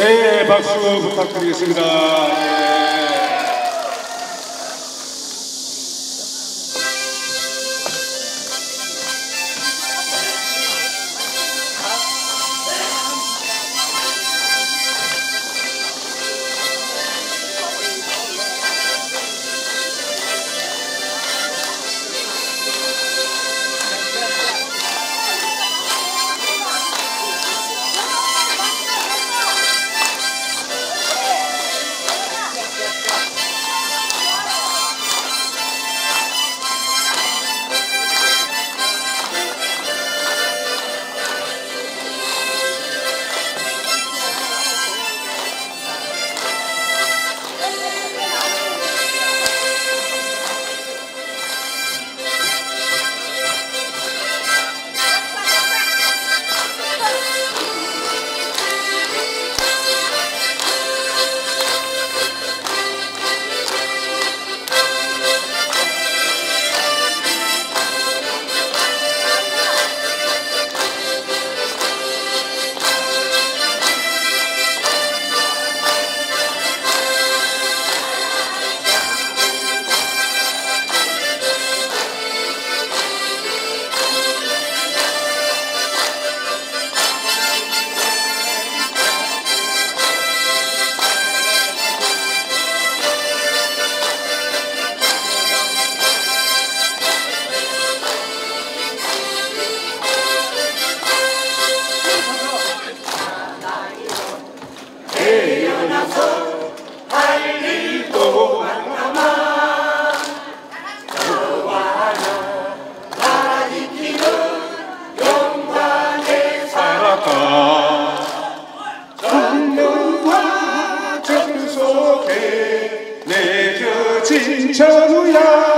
예, 예, 박수 부탁드리겠습니다. 진짜 누야